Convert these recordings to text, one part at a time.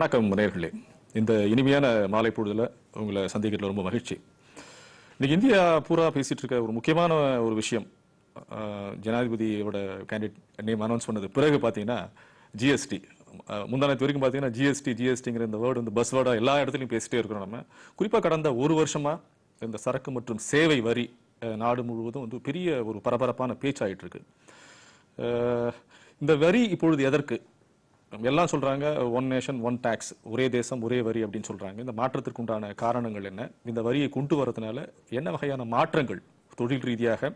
வணக்கம் நேர்களே இந்த இனிமையான மாலை பொழுதுல உங்களை சந்திக்கிறதுல ரொம்ப மகிழ்ச்சி. இன்னைக்கு இந்தியா பூரா பேசிட்டு இருக்க ஒரு முக்கியமான ஒரு விஷயம் ஜனாதிபதியோட கேண்டிடேட் நேம் அனௌன்ஸ் பண்ணது. பிறகு பார்த்தீங்கன்னா ஜிஎஸ்டி முந்தானத்து வரைக்கும் பார்த்தீங்கன்னா ஜிஎஸ்டி ஜிஎஸ்டிங்கிற இந்த வேர்டு இந்த பஸ் வேர்டா எல்லா இடத்துலையும் பேசிட்டே இருக்கிறோம் நம்ம. குறிப்பாக கடந்த ஒரு வருஷமா இந்த சரக்கு மற்றும் சேவை வரி நாடு முழுவதும் வந்து பெரிய ஒரு பரபரப்பான பேச்சாயிட்டு இருக்கு. இந்த வரி இப்பொழுது எதற்கு? எல்லாம் சொல்றாங்க ஒன் நேஷன் ஒன் டேக்ஸ் ஒரே தேசம் ஒரே வரி அப்படின்னு சொல்றாங்க. இந்த மாற்றத்திற்கு உண்டான காரணங்கள் என்ன? இந்த வரியை கொண்டு வரதுனால என்ன வகையான மாற்றங்கள்? தொழில் ரீதியாக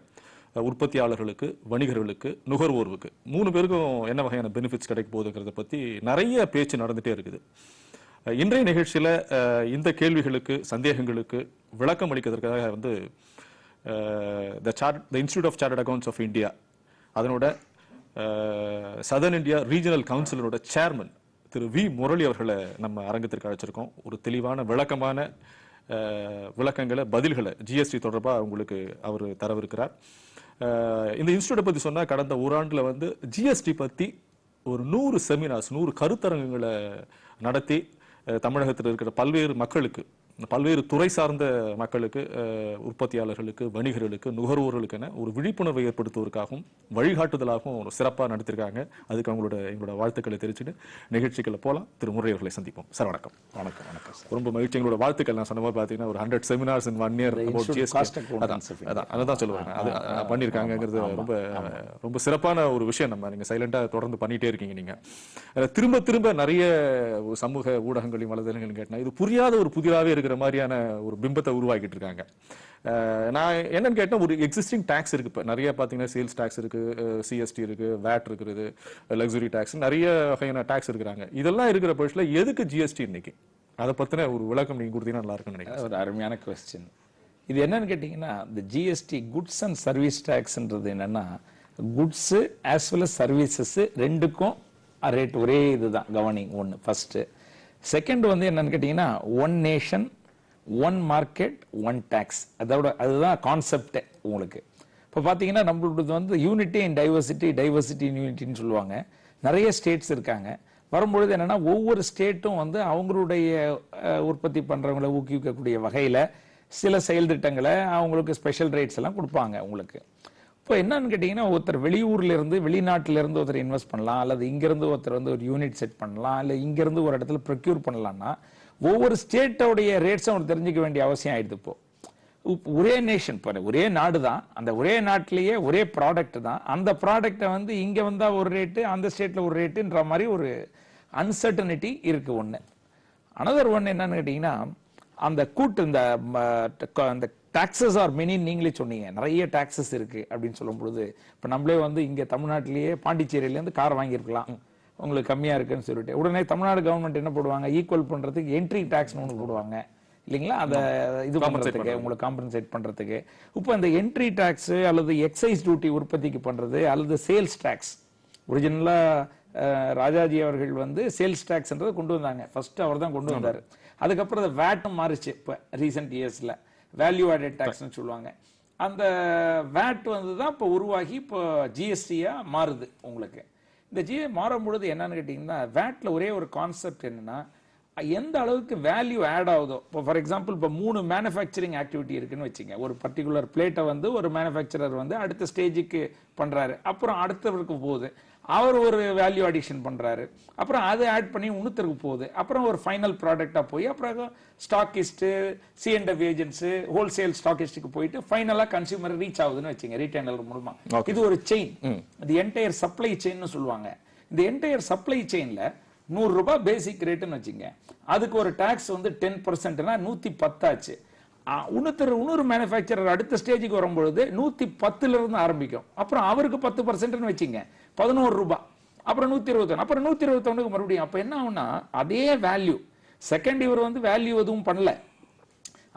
உற்பத்தியாளர்களுக்கு வணிகர்களுக்கு நுகர்வோருக்கு. மூணு பேருக்கும் என்ன வகையான பெனிஃபிட்ஸ் கிடைக்க போகுதுங்கிறத பத்தி நிறைய பேச்சு நடந்துட்டே இருக்குது. இன்றைய நிகழ்ச்சியில இந்த கேள்விகளுக்கு சந்தேகங்களுக்கு விளக்கம் அளிக்கிறதுக்காக வந்து the chart the institute of chartered accounts of India அதனோட சதர்ன் இந்தியா ரீஜனல் கவுன்சிலரோட சேர்மன் திரு வி. முரளி அவர்களை நம்ம அரங்கத்திற்கு அழைச்சிருக்கோம். ஒரு தெளிவான விளக்கமான விளக்கங்களை பதில்களை ஜிஎஸ்டி தொடர்பாக உங்களுக்கு அவர் தரவிருக்கிறார். இந்த இன்ஸ்டியூட்டை பற்றி சொன்னால் கடந்த ஓராண்டில் வந்து ஜிஎஸ்டி பற்றி ஒரு நூறு செமினார்ஸ் நூறு கருத்தரங்குகளை நடத்தி தமிழகத்தில் இருக்கிற பல்வேறு மக்களுக்கு பல்வேறு துறை சார்ந்த மக்களுக்கு உற்பத்தியாளர்களுக்கு வணிகர்களுக்கு நுகர்வோர்களுக்கு என ஒரு விழிப்புணர்வை ஏற்படுத்துவதற்காகவும் வழிகாட்டுதலாகவும் ஒரு சிறப்பாக நடத்திருக்காங்க. அதுக்கு அவங்களோட எங்களோட வாழ்த்துக்களை தெரிவிச்சுட்டு நிகழ்ச்சிகளை போலாம். திரு அவர்களை சந்திப்போம். சார் வணக்கம். வணக்கம் வணக்கம் ரொம்ப மகிழ்ச்சி. எங்களோட வாழ்த்துக்கள். நான் சொன்ன மாதிரி பார்த்தீங்கன்னா ஒரு hundred seminars in one year அதான் அதான் சொல்லுவாங்க. அது அஹ், பண்ணியிருக்காங்கங்கிறது ரொம்ப ரொம்ப சிறப்பான ஒரு விஷயம். நம்ம நீங்க சைலண்டா தொடர்ந்து பண்ணிட்டே இருக்கீங்க நீங்க. அஹ், திரும்ப திரும்ப நிறைய சமூக ஊடகங்களையும் வலைதளங்களையும் கேட்டா இது புரியாத ஒரு புதிராவே இருக்கிற மாதிரியான ஒரு பிம்பத்தை உருவாக்கிட்டு இருக்காங்க. நான் என்னன்னு கேட்டேன் ஒரு எக்ஸிஸ்டிங் டேக்ஸ் இருக்கு இப்போ. நிறைய பார்த்தீங்கன்னா சேல்ஸ் டேக்ஸ் இருக்கு சிஎஸ்டி இருக்கு வேட் இருக்கிறது லக்ஸுரி டேக்ஸ் நிறைய வகையான டேக்ஸ் இருக்கிறாங்க. இதெல்லாம் இருக்கிற பட்சத்தில் எதுக்கு ஜிஎஸ்டி இன்னைக்கு? அதை பற்றின ஒரு விளக்கம் நீங்க கொடுத்தீங்கன்னா நல்லா இருக்கும்னு நினைக்கிறேன். ஒரு அருமையான கொஸ்டின் இது என்னன்னு கேட்டிங்கன்னா இந்த ஜிஎஸ்டி குட்ஸ் அண்ட் சர்வீஸ் டேக்ஸ்ன்றது என்னன்னா goods as well as services ரெண்டுக்கும் ரேட் ஒரே இதுதான் கவர்னிங் ஒன்று ஃபர்ஸ்ட்டு செகண்ட் வந்து என்னன்னு கேட்டிங்கன்னா one nation one market one tax அதோட அதுதான் கான்செப்டே உங்களுக்கு. இப்போ பார்த்தீங்கன்னா நம்மளோடது வந்து யூனிட்டி அண்ட் டைவர்சிட்டி டைவர்சிட்டி யூனிட்டின்னு சொல்லுவாங்க. நிறைய ஸ்டேட்ஸ் இருக்காங்க. வரும்பொழுது என்னென்னா ஒவ்வொரு ஸ்டேட்டும் வந்து அவங்களுடைய உற்பத்தி பண்ணுறவங்களை ஊக்குவிக்கக்கூடிய வகையில் சில செயல் திட்டங்களை அவங்களுக்கு ஸ்பெஷல் ரேட்ஸ் எல்லாம் கொடுப்பாங்க உங்களுக்கு. இப்போ என்னன்னு கேட்டிங்கன்னா ஒருத்தர் வெளியூர்லேருந்து இருந்து ஒருத்தர் இன்வெஸ்ட் பண்ணலாம் அல்லது இங்கிருந்து ஒருத்தர் வந்து ஒரு யூனிட் செட் பண்ணலாம் இல்லை இங்கேருந்து ஒரு இடத்துல ப்ரொக்யூர் பண்ணலாம்னா ஒவ்வொரு ஸ்டேட்டோடைய ரேட்ஸும் அவர் தெரிஞ்சுக்க வேண்டிய அவசியம் ஆயிடுது இப்போ. உப்- ஒரே நேஷன் இப்போ ஒரே நாடு தான் அந்த ஒரே நாட்டிலேயே ஒரே ப்ராடக்ட் தான். அந்த ப்ராடக்ட்டை வந்து இங்கே வந்தால் ஒரு ரேட்டு அந்த ஸ்டேட்டில் ஒரு ரேட்டுன்ற மாதிரி ஒரு அன்சர்டனிட்டி இருக்குது ஒன்று அனதர் ஒன்று என்னன்னு கேட்டிங்கன்னா அந்த கூட்டு இந்த ம, அந்த டாக்ஸஸ் ஆர் மெனி நீங்களே சொன்னீங்க. நிறைய டாக்ஸஸ் இருக்கு அப்படின்னு சொல்லும் பொழுது இப்போ நம்மளே வந்து இங்க தமிழ்நாட்டிலேயே பாண்டிச்சேரியில இருந்து கார் வாங்கியிருக்கலாம். உங்களுக்கு கம்மியா இருக்குன்னு சொல்லிட்டு. உடனே தமிழ்நாடு கவர்மெண்ட் என்ன போடுவாங்க? ஈக்குவல் பண்றதுக்கு என்ட்ரி டாக்ஸ்னு ஒன்று போடுவாங்க. இல்லைங்களா? அதை இது பண்றதுக்கு உங்களுக்கு காம்பன்சேட் பண்றதுக்கு. இப்போ இந்த என்ட்ரி டாக்ஸ் அல்லது எக்ஸைஸ் டியூட்டி உற்பத்திக்கு பண்றது அல்லது சேல்ஸ் டாக்ஸ் ஒரிஜினலா ராஜாஜி அவர்கள் வந்து சேல்ஸ் டாக்ஸ்ன்றதை கொண்டு வந்தாங்க. ஃபர்ஸ்ட் அவர் தான் கொண்டு வந்தாரு. அதுக்கப்புறம் அந்த வேட்டும் மாறிச்சு. இப்போ ரீசெண்ட் இயர்ஸ்ல வேல்யூ ஆடட் டாக்ஸ்னு சொல்லுவாங்க. அந்த வேட் வந்து தான் இப்போ உருவாகி இப்போ ஜிஎஸ்டியா மாறுது உங்களுக்கு. இந்த ஜிஎ மாறும் பொழுது என்னன்னு கேட்டிங்கன்னா வேட்ல ஒரே ஒரு கான்செப்ட் என்னன்னா எந்த அளவுக்கு வேல்யூ ஆட் ஆகுதோ இப்போ ஃபார் எக்ஸாம்பிள் இப்போ மூணு மேனுஃபேக்சரிங் ஆக்டிவிட்டி இருக்குன்னு வச்சுங்க. ஒரு பர்டிகுலர் பிளேட்டை வந்து ஒரு மேனுஃபேக்சரர் வந்து அடுத்த ஸ்டேஜுக்கு பண்றாரு. அப்புறம் அடுத்தவருக்கு போகுது. அவர் ஒரு வேல்யூ அடிஷன் பண்றாரு. அப்புறம் அதை ஆட் பண்ணி இன்னொருத்தருக்கு போகுது. அப்புறம் ஒரு ஃபைனல் ப்ராடக்டா போய் அப்புறம் stockist C and F agents wholesale ஸ்டாக்கிஸ்டுக்கு போயிட்டு ஃபைனலா கன்சியூமர் ரீச் ஆகுதுன்னு வச்சுங்க ரீட்டைலர் மூலமா. இது ஒரு செயின் இது என்டையர் சப்ளை செயின்னு சொல்லுவாங்க. இந்த என்டையர் சப்ளை செயின்ல நூறு ரூபாய் பேசிக் ரேட்டுன்னு வச்சுங்க. அதுக்கு ஒரு டாக்ஸ் வந்து டென் பர்சன்ட்னா நூத்தி பத்தாச்சு. இன்னொருத்தர் இன்னொரு மேனுஃபேக்சரர் அடுத்த ஸ்டேஜுக்கு வரும்பொழுது நூற்றி பத்துலேருந்து ஆரம்பிக்கும். அப்புறம் அவருக்கு பத்து பர்சன்ட்னு வச்சுங்க. பதினோரு ரூபா. அப்புறம் நூற்றி இருபத்தொன்று அப்புறம் நூற்றி இருபத்தொன்னுக்கு மறுபடியும் அப்போ என்ன ஆகும்னா அதே வேல்யூ செகண்ட் இவர் வந்து வேல்யூ எதுவும் பண்ணல.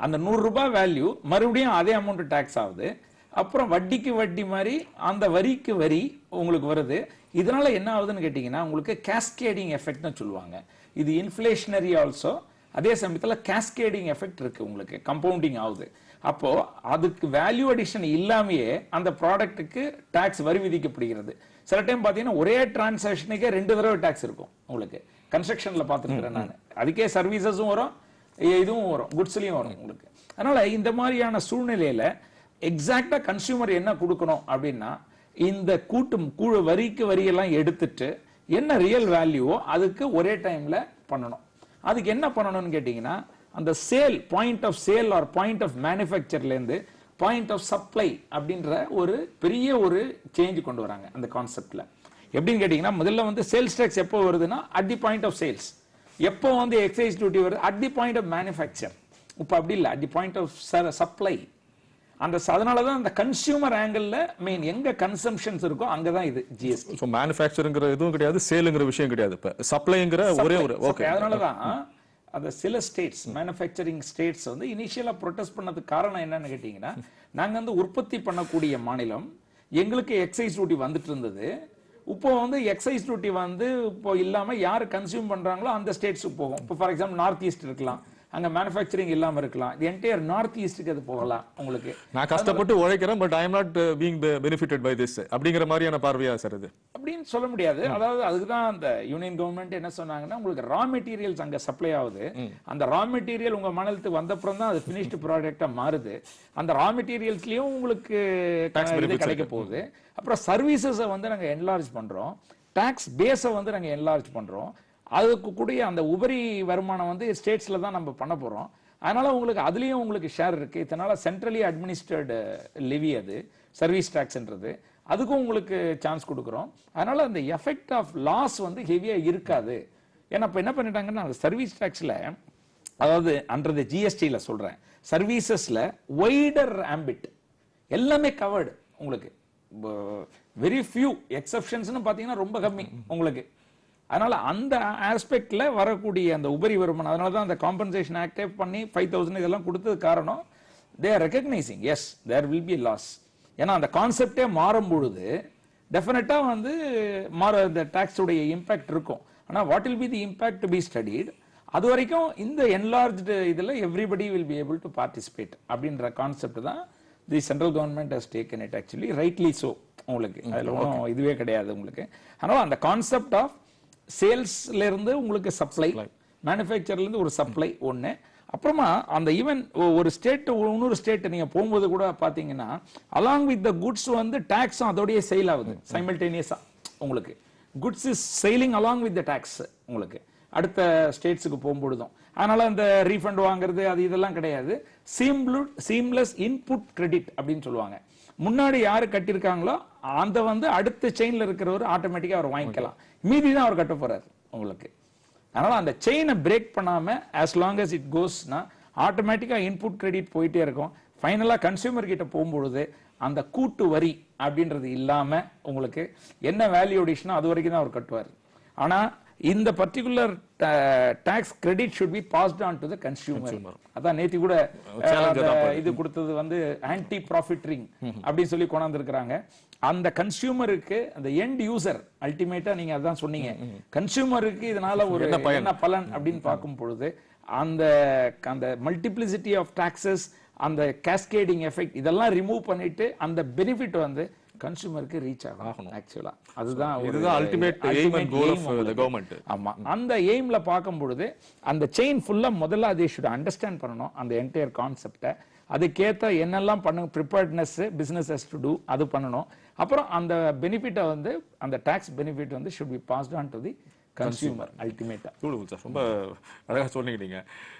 அந்த நூறுரூபா வேல்யூ மறுபடியும் அதே அமௌண்ட் டேக்ஸ் ஆகுது. அப்புறம் வட்டிக்கு வட்டி மாதிரி அந்த வரிக்கு வரி உங்களுக்கு வருது. இதனால என்ன ஆகுதுன்னு கேட்டிங்கன்னா உங்களுக்கு கேஸ்கேடிங் எஃபெக்ட்னு சொல்லுவாங்க. இது இன்ஃப்ளேஷனரி ஆல்சோ அதே சமயத்துல கேஸ்கேடிங் எஃபெக்ட் இருக்கு உங்களுக்கு கம்பவுண்டிங் ஆகுது. அப்போ அதுக்கு வேல்யூ அடிஷன் இல்லாமயே அந்த ப்ராடக்ட்டுக்கு டாக்ஸ் வரி விதிக்கப்படுகிறது. சில டைம் பாத்தீங்கன்னா ஒரே டிரான்சாக்ஷனுக்கே ரெண்டு தடவை டாக்ஸ் இருக்கும் உங்களுக்கு. கன்ஸ்ட்ரக்ஷன்ல பார்த்துருக்கிறேன் நான். அதுக்கே சர்வீசஸும் வரும் இதுவும் வரும் குட்ஸ்லயும் வரும் உங்களுக்கு. அதனால இந்த மாதிரியான சூழ்நிலையில எக்ஸாக்டா கன்சியூமர் என்ன கொடுக்கணும் அப்படின்னா இந்த கூட்டும் கூ வரிக்கு வரியெல்லாம் எடுத்துட்டு என்ன ரியல் வேல்யூவோ அதுக்கு ஒரே டைம்ல பண்ணணும். அதுக்கு என்ன பண்ணணும்னு கேட்டிங்கன்னா அந்த sale point of sale or point of மேனுஃபேக்சர்லேருந்து point of supply அப்படின்ற ஒரு பெரிய ஒரு சேஞ்ச் கொண்டு வராங்க அந்த கான்செப்டில் எப்படின்னு கேட்டிங்கன்னா முதல்ல வந்து சேல்ஸ் டேக்ஸ் எப்போ வருதுன்னா at the point of sales எப்போ வந்து எக்ஸைஸ் டியூட்டி வருது? At the point of manufacture இப்போ அப்படி இல்லை. At the point of supply அந்த அதனால தான் அந்த கன்சியூமர் ஆங்கிள் மெயின் எங்க கன்சம்ஷன்ஸ் இருக்கோ அங்கதான் இது ஜிஎஸ்டி ஸோ மேனுஃபேக்சருங்கிற இதுவும் கிடையாது சேலுங்கிற விஷயம் கிடையாது இப்போ. சப்ளைங்கிற ஒரே ஒரு ஓகே அதனால தான் அந்த சில ஸ்டேட்ஸ் மேனுஃபேக்சரிங் ஸ்டேட்ஸ் வந்து இனிஷியலா ப்ரொடெஸ்ட் பண்ணதுக்கு காரணம் என்னன்னு கேட்டீங்கன்னா நாங்க வந்து உற்பத்தி பண்ணக்கூடிய மாநிலம் எங்களுக்கு எக்ஸைஸ் டியூட்டி வந்துட்டு இருந்தது. இப்போ வந்து எக்ஸைஸ் டியூட்டி வந்து இப்போ இல்லாம யார் கன்சியூம் பண்றாங்களோ அந்த ஸ்டேட்ஸுக்கு போகும். இப்போ ஃபார் எக்ஸாம்பிள் நார்த் ஈஸ்ட் இருக்கலாம். அங்க மேனுஃபேக்சரிங் இல்லாம இருக்கலாம். இது என்டையர் நார்த் ஈஸ்ட்டுக்கு அது போகலாம் உங்களுக்கு. நான் கஷ்டப்பட்டு உழைக்கிறேன் but I am not being benefited by this அப்படிங்கிற மாதிரியான பார்வையா சார் இது? அப்படின்னு சொல்ல முடியாது. அதாவது அதுக்கு தான் அந்த யூனியன் கவர்மெண்ட் என்ன சொன்னாங்கன்னா உங்களுக்கு ரா மெட்டீரியல்ஸ் அங்க சப்ளை ஆகுது. அந்த ரா மெட்டீரியல் உங்க மாநிலத்துக்கு வந்தப்புறம் தான் அது ஃபினிஷ்டு ப்ராடக்டா மாறுது. அந்த ரா மெட்டீரியல்ஸ்லயும் உங்களுக்கு கிடைக்க போகுது. அப்புறம் சர்வீசஸை வந்து நாங்க என்லார்ஜ் பண்றோம். டாக்ஸ் பேஸை வந்து நாங்க என்லார்ஜ் பண்றோம். அதுக்கு கூடிய அந்த உபரி வருமானம் வந்து ஸ்டேட்ஸில் தான் நம்ம பண்ண போகிறோம் அதனால் உங்களுக்கு அதுலேயும் உங்களுக்கு ஷேர் இருக்குது இதனால் சென்ட்ரலி அட்மினிஸ்ட்ரேட் லிவி அது சர்வீஸ் டேக்ஸ்ன்றது அதுக்கும் உங்களுக்கு சான்ஸ் கொடுக்குறோம். அதனால் அந்த எஃபெக்ட் ஆஃப் லாஸ் வந்து ஹெவியாக இருக்காது. ஏன்னா இப்போ என்ன பண்ணிட்டாங்கன்னா அந்த சர்வீஸ் டேக்ஸில் அதாவது அன்றது ஜிஎஸ்டியில் சொல்கிறேன் சர்வீசஸில் ஒய்டர் ஆம்பிட் எல்லாமே கவர்டு உங்களுக்கு. வெரி ஃபியூ எக்ஸப்ஷன்ஸ்னு பார்த்தீங்கன்னா ரொம்ப கம்மி உங்களுக்கு. அதனால அந்த ஆஸ்பெக்ட்ல வரக்கூடிய அந்த உபரி வருமானம் அதனால தான் அந்த காம்பன்சேஷன் ஆக்டே பண்ணி ஃபைவ் தௌசண்ட் இதெல்லாம் கொடுத்தது காரணம் they are recognising as there will be loss ஏன்னா அந்த கான்செப்டே மாறும் பொழுது டெஃபினட்டா வந்து மாற இந்த டாக்ஸுடைய இம்பாக்ட் இருக்கும். ஆனா what will be the impact to be studied அது வரைக்கும் இந்த என்லார்ஜ்டு இதுல everybody will be able to participate அப்படின்ற கான்செப்ட் தான் the central government has taken it actually rightly so உங்களுக்கு. அதுல ஒன்றும் இதுவே கிடையாது உங்களுக்கு. அதனால அந்த கான்செப்ட் ஆஃப் சேல்ஸ்ல இருந்து உங்களுக்கு சப்ளை மேனுஃபேக்சர்ல இருந்து ஒரு சப்ளை ஒண்ணு. அப்புறமா அந்த ஈவன் ஒரு ஸ்டேட் இன்னொரு ஸ்டேட் நீங்க போகும்போது கூட பாத்தீங்கன்னா அலாங் வித் த குட்ஸ் வந்து டாக்ஸும் அதோடய சேல் ஆகுது சைமல்டேனியஸா உங்களுக்கு. Goods is selling along with the tax உங்களுக்கு. அடுத்த ஸ்டேட்ஸுக்கு போகும்பொழுதும். அதனால அந்த ரீஃபண்ட் வாங்குறது அது இதெல்லாம் கிடையாது. சீம்லு சீம்லெஸ் இன்புட் கிரெடிட் அப்படின்னு சொல்லுவாங்க. முன்னாடி யாரு கட்டியிருக்காங்களோ அந்த வந்து அடுத்த செயின்ல இருக்கிறவர் ஆட்டோமேட்டிக்கா அவர் வாங்கிக்கலாம். மீதி தான் அவர் கட்ட போறாரு உங்களுக்கு. அதனால அந்த செயினை பிரேக் பண்ணாம as long as இட் கோஸ்னா ஆட்டோமேட்டிக்கா இன்புட் கிரெடிட் போயிட்டே இருக்கும். ஃபைனலா கன்சியூமர் கிட்ட போகும்பொழுது அந்த கூட்டு வரி அப்படின்றது இல்லாம உங்களுக்கு என்ன வேல்யூ அடிஷனோ அது வரைக்கும் தான் அவர் கட்டுவார். ஆனா இந்த particular tax credit should be passed on to the consumer அதான் நேத்தி கூட தான் இது கொடுத்தது வந்து ஆன்டி ப்ராஃபிட் ரிங் அப்படின்னு சொல்லி கொண்டாந்துருக்காங்க அந்த கன்சியூமருக்கு அந்த எண்ட் யூசர் அல்டிமேட்டா நீங்க அதான் சொன்னீங்க. கன்சியூமருக்கு இதனால ஒரு? என்ன பலன் அப்படின்னு பார்க்கும் பொழுது அந்த அந்த மல்டிப்ளிசிட்டி ஆஃப் டாக்ஸஸ் அந்த கேஸ்கேடிங் எஃபெக்ட் இதெல்லாம் ரிமூவ் பண்ணிட்டு அந்த பெனிஃபிட் வந்து கன்சியூமருக்கு ரீச் ஆகணும். ஆக்சுவலா அதுதான் இதுதான் goal aim of, uh, the உங்களுக்கு. government. ஆமா. அந்த எய்ம்ல பார்க்கும் பொழுது அந்த செயின் ஃபுல்லா முதல்ல அதை ஷுட் அண்டர்ஸ்டாண்ட் பண்ணணும் அந்த என்டையர் கான்செப்டை அதுக்கேத்த என்னெல்லாம் பண்ண preparedness business has to do அது பண்ணணும். அப்புறம் அந்த பெனிஃபிட்டை வந்து அந்த டாக்ஸ் பெனிஃபிட் வந்து should be passed on to the consumer அல்டிமேட்டா ரொம்ப அழகா சொன்னீங்க நீங்க அஹ்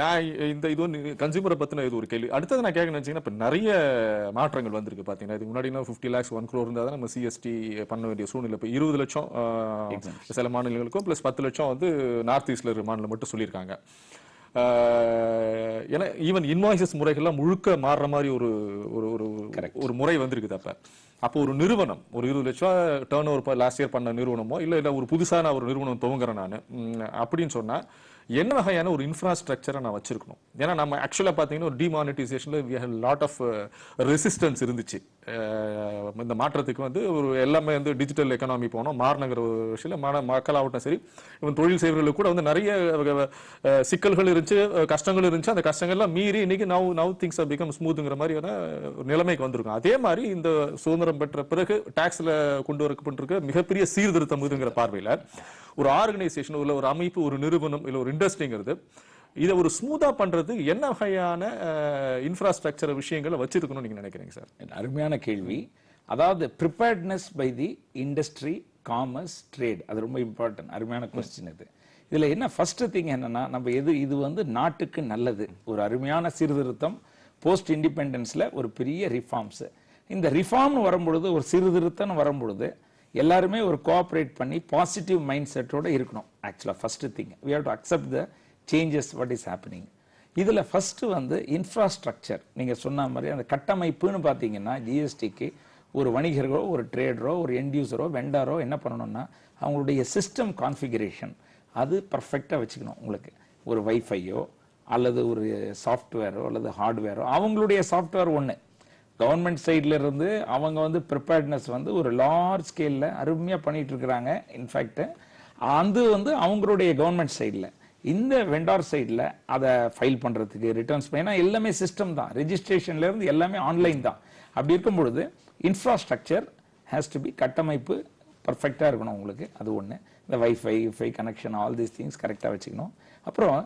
நான் இந்த இது வந்து கன்சியூமரை பத்தின இது ஒரு கேள்வி. அடுத்தது நான் கேட்க நினைச்சீங்கன்னா இப்போ நிறைய மாற்றங்கள் வந்திருக்கு பார்த்தீங்கன்னா இதுக்கு முன்னாடி ஃபிஃப்டி லேக்ஸ் ஒன் க்ரோர் இருந்தால் தான் நம்ம சிஎஸ்டி பண்ண வேண்டிய சூழ்நிலை. இப்போ இருபது லட்சம் சில மாநிலங்களுக்கும் ப்ளஸ் பத்து லட்சம் வந்து நார்த் ஈஸ்ட்ல இருக்கிற மாநிலம் மட்டும் சொல்லியிருக்காங்க. ஏன்னா ஈவன் இன்வாய்சஸ் முறைகள்லாம் முழுக்க மாறுற மாதிரி ஒரு ஒரு ஒரு ஒரு முறை வந்திருக்குது அப்ப. அப்போ ஒரு நிறுவனம் ஒரு இருபது லட்சம் டேர்ன் ஓவர் லாஸ்ட் இயர் பண்ண நிறுவனமோ இல்ல இல்ல ஒரு புதுசா நான் ஒரு நிறுவனம் துவங்குறேன் நான். அப்படின்னு சொன்னா என்ன வகையான ஒரு இன்ஃப்ராஸ்ட்ரக்சரை நான் வச்சிருக்கணும்? ஏன்னா நம்ம ஆக்சுவலாக பார்த்தீங்கன்னா ஒரு டிமானிட்டைசேஷனில் we have lot of resistance இருந்துச்சு. இந்த மாற்றத்துக்கு வந்து ஒரு எல்லாமே வந்து டிஜிட்டல் எக்கனாமி போனோம். மாறினங்கிற ஒரு விஷயம் மன மக்களாகட்டும் சரி இவன் தொழில் செய்வர்களுக்கு கூட வந்து நிறைய சிக்கல்கள் இருந்துச்சு கஷ்டங்கள் இருந்துச்சு. அந்த கஷ்டங்கள்லாம் மீறி இன்னைக்கு நவ் நவ் திங்ஸ் பிகம் ஸ்மூத்துங்கிற மாதிரியான ஒரு நிலைமைக்கு வந்திருக்கும். அதே மாதிரி இந்த சுதந்திரம் பெற்ற பிறகு டேக்ஸில் கொண்டு வரப்பட்டிருக்க மிகப்பெரிய சீர்திருத்தம் இதுங்கிற பார்வையில் ஒரு ஆர்கனைசேஷன் இல்லை ஒரு அமைப்பு ஒரு நிறுவனம் இல்லை ஒரு இண்டஸ்ட்ரிங்கிறது இதை ஒரு ஸ்மூத்தாக பண்ணுறதுக்கு என்ன வகையான இன்ஃப்ராஸ்ட்ரக்சர் விஷயங்களை வச்சுருக்கணும்னு நீங்கள் நினைக்கிறீங்க சார்? அருமையான கேள்வி. அதாவது preparedness by the industry commerce trade அது ரொம்ப இம்பார்ட்டன்ட் அருமையான கொஸ்டின் இது. இதில் என்ன ஃபஸ்ட்டு திங் என்னென்னா நம்ம எது இது வந்து நாட்டுக்கு நல்லது. ஒரு அருமையான சீர்திருத்தம் போஸ்ட் இண்டிபெண்டன்ஸில் ஒரு பெரிய ரிஃபார்ம்ஸ் இந்த ரிஃபார்ம்னு வரும்பொழுது ஒரு சீர்திருத்தம்னு வரும்பொழுது எல்லாருமே ஒரு கோஆப்ரேட் பண்ணி பாசிட்டிவ் மைண்ட் செட்டோடு இருக்கணும். ஆக்சுவலாக first thing we have to accept the changes what is happening இதில் ஃபஸ்ட்டு வந்து இன்ஃப்ராஸ்ட்ரக்சர் நீங்கள் சொன்ன மாதிரி அந்த கட்டமைப்புன்னு பார்த்தீங்கன்னா ஜிஎஸ்டிக்கு ஒரு வணிகரோ ஒரு ட்ரேடரோ ஒரு எண்ட்யூசரோ வெண்டாரோ என்ன பண்ணணும்னா அவங்களுடைய சிஸ்டம் கான்ஃபிகரேஷன் அது பர்ஃபெக்டாக வச்சுக்கணும் உங்களுக்கு. ஒரு வைஃபையோ அல்லது ஒரு சாஃப்ட்வேரோ அல்லது ஹார்ட்வேரோ அவங்களுடைய சாஃப்ட்வேர் ஒன்று கவர்மெண்ட் சைடில் இருந்து அவங்க வந்து ப்ரிப்பேர்ட்னஸ் வந்து ஒரு லார்ஜ் ஸ்கேலில் அருமையாக பண்ணிட்டு இருக்கிறாங்க. இன்ஃபேக்ட் அது வந்து அவங்களுடைய கவர்மெண்ட் சைடில் இந்த வெண்டார் சைடில் அதை ஃபைல் பண்ணுறதுக்கு ரிட்டர்ன்ஸ் ஏன்னா எல்லாமே சிஸ்டம் தான். ரிஜிஸ்ட்ரேஷன்லேருந்து எல்லாமே ஆன்லைன் தான். அப்படி இருக்கும் பொழுது இன்ஃப்ராஸ்ட்ரக்சர் ஹேஸ் டு பி கட்டமைப்பு பர்ஃபெக்டாக இருக்கணும் உங்களுக்கு. அது ஒன்று இந்த wifi fi connection all these things கரெக்டாக வச்சுக்கணும். அப்புறம்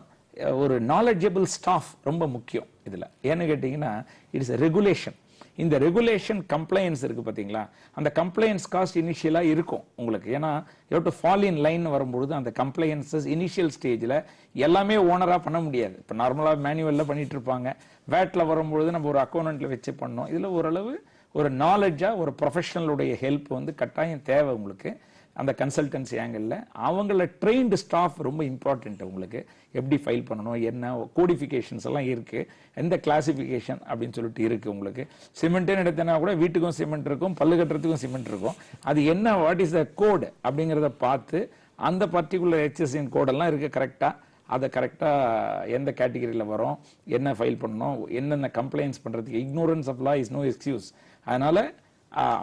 ஒரு நாலெட்ஜபிள் ஸ்டாஃப் ரொம்ப முக்கியம் இதில். ஏன்னு கேட்டிங்கன்னா இட்ஸ் ரெகுலேஷன் இந்த ரெகுலேஷன் கம்ப்ளைன்ஸ் இருக்கு பார்த்தீங்களா அந்த கம்ப்ளைன்ஸ் காஸ்ட் இனிஷியலாக இருக்கும் உங்களுக்கு. ஏன்னா எவ்வளோ டு ஃபால் இன் லைன் வரும்பொழுது அந்த கம்ப்ளைன்சஸ் இனிஷியல் ஸ்டேஜில் எல்லாமே ஓனராக பண்ண முடியாது. இப்போ நார்மலாக மேனுவலில் பண்ணிட்டு இருப்பாங்க. வேட்டில் வரும்பொழுது நம்ம ஒரு அக்கௌண்ட்டில் வச்சு பண்ணோம். இதில் ஓரளவு ஒரு நாலேஜாக ஒரு ப்ரொஃபஷனலுடைய ஹெல்ப் வந்து கட்டாயம் தேவை உங்களுக்கு. அந்த கன்சல்டன்சி ஆங்கிளில் அவங்கள ட்ரெயின்டு ஸ்டாஃப் ரொம்ப இம்பார்ட்டண்ட் உங்களுக்கு. எப்படி ஃபைல் பண்ணணும் என்ன கோடிஃபிகேஷன்ஸ் எல்லாம் இருக்குது எந்த கிளாசிஃபிகேஷன் அப்படின்னு சொல்லிட்டு இருக்குது உங்களுக்கு. சிமெண்ட்டுன்னு எடுத்தனா கூட வீட்டுக்கும் சிமெண்ட் இருக்கும் பல்லு கட்டுறதுக்கும் சிமெண்ட் இருக்கும். அது என்ன வாட் இஸ் த கோடு அப்படிங்கிறத பார்த்து அந்த பர்டிகுலர் ஹெச்எஸ்என் கோடெல்லாம் இருக்குது கரெக்டாக அதை கரெக்டாக எந்த கேட்டகரியில் வரும் என்ன ஃபைல் பண்ணணும் என்னென்ன கம்ப்ளைண்ட்ஸ் பண்ணுறதுக்கு ignorance of law is no excuse அதனால்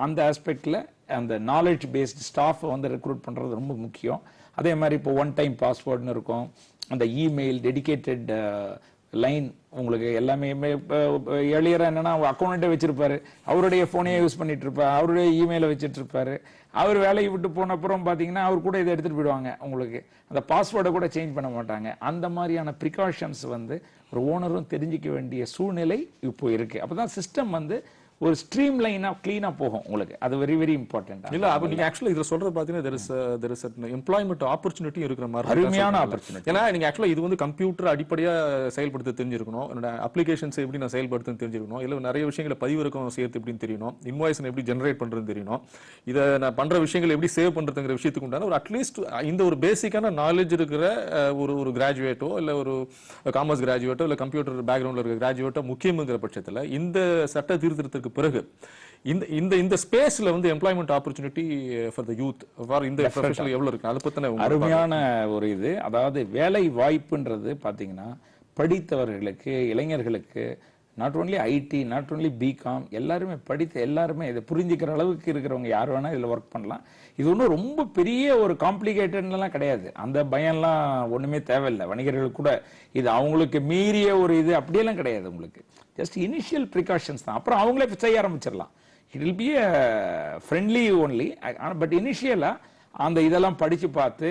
அந்த ஆஸ்பெக்டில் அந்த நாலேஜ் பேஸ்டு ஸ்டாஃபை வந்து ரெக்ரூட் பண்ணுறது ரொம்ப முக்கியம். அதே மாதிரி இப்போ ஒன் டைம் பாஸ்வேர்டுன்னு இருக்கும். அந்த இமெயில் டெடிகேட்டட் லைன் உங்களுக்கு எல்லாமே எளியராக என்னன்னா அக்கௌண்ட்டே வச்சிருப்பாரு. அவருடைய ஃபோனையே யூஸ் பண்ணிட்டு இருப்பார் அவருடைய இமெயிலை வச்சுட்டு இருப்பாரு. அவர் வேலையை விட்டு போன அப்புறம் பார்த்தீங்கன்னா அவர் கூட இதை எடுத்துகிட்டு போயிடுவாங்க உங்களுக்கு. அந்த பாஸ்வேர்டை கூட சேஞ்ச் பண்ண மாட்டாங்க. அந்த மாதிரியான ப்ரிகாஷன்ஸ் வந்து ஒரு ஓனரும் தெரிஞ்சிக்க வேண்டிய சூழ்நிலை இப்போ இருக்குது அப்போ தான் சிஸ்டம் வந்து ஒரு ஸ்ட்ரீம் லைனா கிளீனா போகும் உங்களுக்கு. அது வெரி வெரி இம்பார்ட்டன்ட் இல்ல அப்ப நீங்க ஆக்சுவலா இதுல there is a- there is a employment opportunity இருக்கிற மாதிரி அருமையான opportunity. ஏன்னா நீங்க ஆக்சுவலா இது வந்து கம்ப்யூட்டர் அடிப்படையா செயல்படுத்த தெரிஞ்சிருக்கணும். என்னோட அப்ளிகேஷன்ஸ் எப்படி நான் செயல்படுத்த தெரிஞ்சிருக்கணும். இல்ல நிறைய விஷயங்களை பதிவிறக்கம் செய்யறது எப்படின்னு தெரியணும். இன்வாய்ஸ் எப்படி ஜெனரேட் பண்றதுன்னு தெரியணும். இதை நான் பண்ற விஷயங்கள் எப்படி சேவ் பண்றதுங்கிற விஷயத்துக்கு உண்டான ஒரு அட்லீஸ்ட் இந்த ஒரு பேசிக்கான நாலேஜ் இருக்கிற ஒரு ஒரு கிராஜுவேட்டோ இல்ல ஒரு காமர்ஸ் கிராஜுவேட்டோ இல்ல கம்ப்யூட்டர் பேக்ரவுண்ட்ல இருக்கிற கிராஜுவேட்டோ முக்கியங்கிற பட்சத்துல இந்த சட்ட தீர்த்திருத்தத்துக்கு பிறகு இந்த இந்த இந்த ஸ்பேஸ்ல வந்து employment opportunity for the youth for இந்த ப்ரொஃபஷனல் எவ்வளவு இருக்கு? அதை பத்தின அருமையான ஒரு இது. அதாவது வேலை வாய்ப்புன்றது பாத்தீங்கன்னா படித்தவர்களுக்கு இளைஞர்களுக்கு not only IT not only BCom எல்லாருமே படித்த எல்லாருமே இதை புரிஞ்சுக்கிற அளவுக்கு இருக்கிறவங்க யார் வேணா இதுல ஒர்க் பண்ணலாம். இது ஒன்றும் ரொம்ப பெரிய ஒரு காம்ப்ளிகேட்டட்லாம் கிடையாது. அந்த பயம்லாம் ஒன்றுமே தேவையில்லை. வணிகர்கள் கூட இது அவங்களுக்கு மீறிய ஒரு இது அப்படியெல்லாம் கிடையாது உங்களுக்கு. ஜஸ்ட் இனிஷியல் ப்ரிகாஷன்ஸ் தான். அப்புறம் அவங்களே செய்ய ஆரம்பிச்சிடலாம். It will be friendly only but இனிஷியலாக அந்த இதெல்லாம் படித்து பார்த்து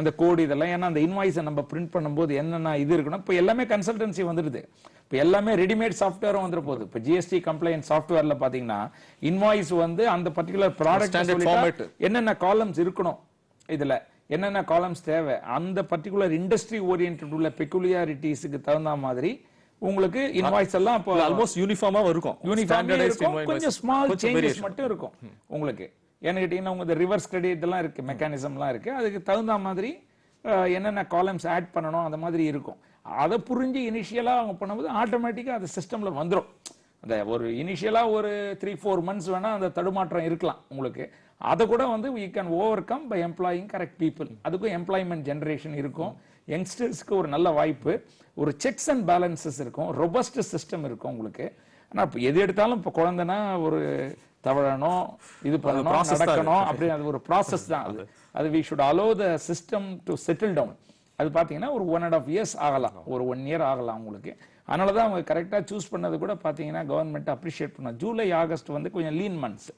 அந்த கோடு இதெல்லாம் ஏன்னா அந்த இன்வாய்ஸை நம்ம பிரிண்ட் பண்ணும்போது என்னென்ன இது இருக்குன்னா இப்போ எல்லாமே கன்சல்டன்சி வந்துடுது. இப்போ எல்லாமே ரெடிமேட் சாஃப்ட்வேரும் வந்துட போகுது. இப்போ ஜிஎஸ்டி கம்ப்ளைண்ட் சாஃப்ட்வேர்ல பாத்தீங்கன்னா இன்வாய்ஸ் வந்து அந்த பர்டிகுலர் ப்ராடக்ட். என்னென்ன காலம்ஸ் இருக்கணும் இதுல? என்னென்ன காலம்ஸ் தேவை? அந்த பர்டிகுலர் இண்டஸ்ட்ரி ஓரியன்ட் உள்ள பெக்குலியாரிட்டிஸுக்கு தகுந்த மாதிரி உங்களுக்கு இன்வாய்ஸ் எல்லாம் இப்போ ஆல்மோஸ்ட் யூனிஃபார்மா இருக்கும். யூனிஃபார்ம் இருக்கும். கொஞ்சம் ஸ்மால் சேஞ்சஸ். மட்டும் இருக்கும் உங்களுக்கு. ஏன்னு கேட்டீங்கன்னா உங்க ரிவர்ஸ் கிரெடிட் எல்லாம் இருக்கு மெக்கானிசம்லாம் இருக்கு. அதுக்கு தகுந்த மாதிரி என்னென்ன காலம்ஸ் ஆட் பண்ணணும் அந்த மாதிரி இருக்கும். அதை புரிஞ்சு இனிஷியலா அவங்க பண்ணும்போது ஆட்டோமேட்டிக்கா அது சிஸ்டம்ல வந்துரும். அந்த ஒரு இனிஷியலா ஒரு த்ரீ ஃபோர் மந்த்ஸ் வேணா அந்த தடுமாற்றம் இருக்கலாம் உங்களுக்கு. அதை கூட வந்து we can overcome by employing correct people. அதுக்கும் எம்ப்ளாய்மெண்ட் ஜெனரேஷன் இருக்கும். யங்ஸ்டர்ஸ்க்கு ஒரு நல்ல வாய்ப்பு. ஒரு செக்ஸ் அண்ட் பேலன்சஸ் இருக்கும். ரொபஸ்ட் சிஸ்டம் இருக்கும் உங்களுக்கு. ஆனா இப்போ எது எடுத்தாலும் இப்போ குழந்தைனா ஒரு தவழணும் இது பண்ணணும் நடக்கணும் அப்படி அது ஒரு ப்ராசஸ் தான். அது அது. We should allow the system to settle down அது பார்த்தீங்கன்னா ஒரு ஒன் அண்ட் ஆஃப் இயர்ஸ் ஆகலாம். ஒரு ஒன் இயர் ஆகலாம் உங்களுக்கு அதனால தான் அவங்க கரெக்டாக சூஸ் பண்ணது கூட பார்த்தீங்கன்னா கவர்மெண்ட் அப்ரிஷியேட் பண்ண ஜூலை ஆகஸ்ட் வந்து கொஞ்சம் லீன் மந்த்ஸ்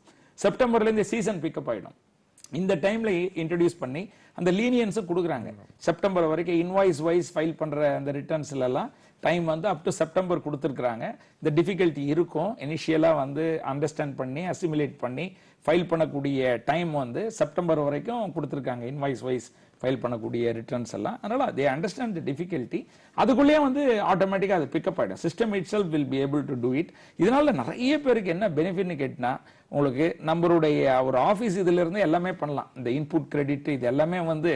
செப்டம்பர்லேருந்து சீசன் பிக்கப் ஆயிடும். இந்த டைம்ல இன்ட்ரடியூஸ் பண்ணி அந்த லீனியன்ஸும் கொடுக்குறாங்க. செப்டம்பர் வரைக்கும் இன்வாய்ஸ் வைஸ் ஃபைல் பண்ற அந்த ரிட்டர்ன்ஸ்ல எல்லாம் டைம் வந்து அப் டு செப்டம்பர் கொடுத்துருக்குறாங்க. இந்த டிஃபிகல்ட்டி இருக்கும். இனிஷியலாக வந்து அண்டர்ஸ்டாண்ட் பண்ணி அசிமுலேட் பண்ணி ஃபைல் பண்ணக்கூடிய டைம் வந்து செப்டம்பர் வரைக்கும் கொடுத்துருக்காங்க. இன்வாய்ஸ் வைஸ் ஃபைல் பண்ணக்கூடிய ரிட்டர்ன்ஸ் எல்லாம். அதனால் தே அண்டர்ஸ்டாண்ட் தி டிஃபிகல்ட்டி அதுக்குள்ளேயே வந்து ஆட்டோமேட்டிக்காக அது பிக்கப் ஆகிடும் system itself will be able to do it இதனால நிறைய பேருக்கு என்ன பெனிஃபிட்னு கேட்டினா உங்களுக்கு நம்மளுடைய ஒரு ஆஃபீஸ் இதிலிருந்து எல்லாமே பண்ணலாம். இந்த இன்புட் கிரெடிட் இது எல்லாமே வந்து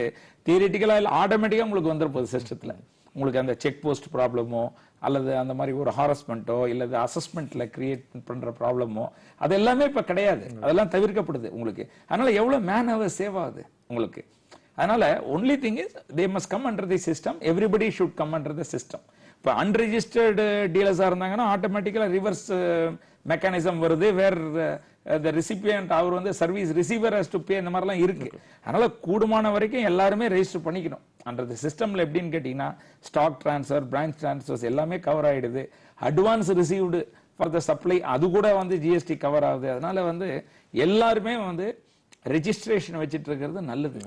தியரிட்டிக்கலாக இல்லை ஆட்டோமேட்டிக்காக உங்களுக்கு வந்துருப்போகுது சிஸ்டத்தில் உங்களுக்கு அந்த செக் போஸ்ட் ப்ராப்ளமோ அல்லது அந்த மாதிரி ஒரு ஹாரஸ்மெண்ட்டோ இல்லது அசஸ்மெண்ட்ல கிரியேட் பண்ற ப்ராப்ளமோ அது எல்லாமே இப்ப கிடையாது. அதெல்லாம் தவிர்க்கப்படுது உங்களுக்கு. அதனால எவ்வளவு மேன் ஹவர் சேவ் ஆகுது உங்களுக்கு? அதனால only thing is they must come under the system everybody should come under the system இப்போ அன்ரிஜிஸ்டர்டு டீலர்ஸாக இருந்தாங்கன்னா ஆட்டோமேட்டிக்கலாக ரிவர்ஸ் மெக்கானிசம் வருது. வேர் த ரிசிபியன்ட் அவர் வந்து service receiver has to pay இந்த மாதிரிலாம் இருக்கு. அதனால கூடுமான வரைக்கும் எல்லாருமே ரெஜிஸ்டர் பண்ணிக்கணும். அண்டர் தி சிஸ்டம்ல எப்படின்னு கேட்டிங்கன்னா ஸ்டாக் ட்ரான்ஸ்ஃபர் பிரான்ச் ட்ரான்ஸ்ஃபர்ஸ் எல்லாமே கவர் ஆயிடுது. Advance received for the supply அது கூட வந்து ஜிஎஸ்டி கவர் ஆகுது. அதனால வந்து எல்லாருமே வந்து ரெஜிஸ்ட்ரேஷன் வச்சிட்டு இருக்கிறது நல்லது.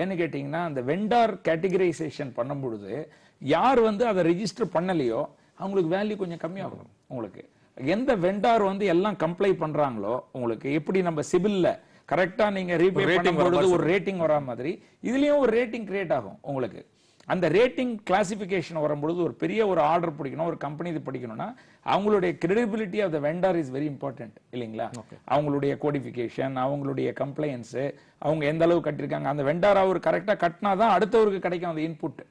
ஏன்னு கேட்டிங்கன்னா அந்த வெண்டார் கேட்டகரைசேஷன் பண்ணும் பொழுது யார் வந்து அதை ரெஜிஸ்டர் பண்ணலையோ அவங்களுக்கு வேல்யூ கொஞ்சம் கம்மியாகும் உங்களுக்கு. எந்த வெண்டார் வந்து எல்லாம் கம்ப்ளை பண்றாங்களோ உங்களுக்கு எப்படி நம்ம சிபில்ல கரெக்டா நீங்க ரீபே பண்ணும் பொழுது ஒரு ரேட்டிங் வரா மாதிரி இதுலயும் ஒரு ரேட்டிங் கிரியேட் ஆகும் உங்களுக்கு. அந்த ரேட்டிங் கிளாசிபிகேஷன் வரும்பொழுது ஒரு பெரிய ஒரு ஆர்டர் பிடிக்கணும் ஒரு கம்பெனி இது படிக்கணும்னா அவங்களுடைய credibility of the vendor is very important இல்லைங்களா? அவங்களுடைய கோடிஃபிகேஷன் அவங்களுடைய கம்ப்ளைன்ஸ் அவங்க எந்த அளவு கட்டிருக்காங்க அந்த வெண்டார் அவர் கரெக்டா கட்டினா தான் அடுத்தவருக்கு கிடைக்கும் அந்த இன்புட்